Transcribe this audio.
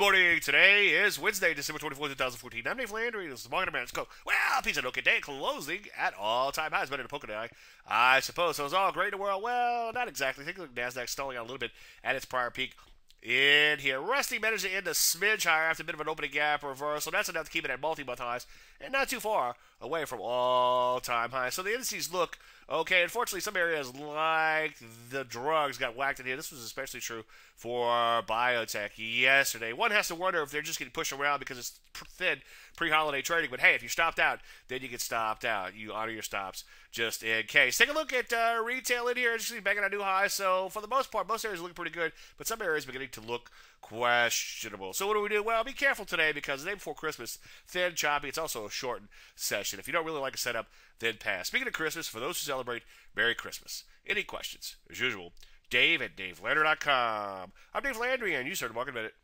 week. Today is Wednesday, December 24, 2014. I'm Dave Landry. This is the Market Man. Let's go. Well, pizza no day closing at all-time highs. Better than poker day, I suppose. So it's all great in the world. Well, not exactly. I think the NASDAQ stalling out a little bit at its prior peak in here. Rusty managed to end a smidge higher after a bit of an opening gap reversal. That's enough to keep it at multi-month highs and not too far away from all-time highs. So the indices look okay. Unfortunately, some areas like the drugs got whacked in here. This was especially true for biotech yesterday. One has to wonder if they're just getting pushed around because it's thin pre-holiday trading. But hey, if you stopped out, then you get stopped out. You honor your stops just in case. Take a look at uh, retail in here. Just banging a new high. So for the most part, most areas look pretty good, but some areas beginning to look questionable. So what do we do? Well, be careful today because the day before Christmas, thin, choppy. It's also a shortened session. If you don't really like a setup, then pass. Speaking of Christmas, for those who celebrate, Merry Christmas. Any questions? As usual, Dave at DaveLandry.com. I'm Dave Landry, and you started Market Minute.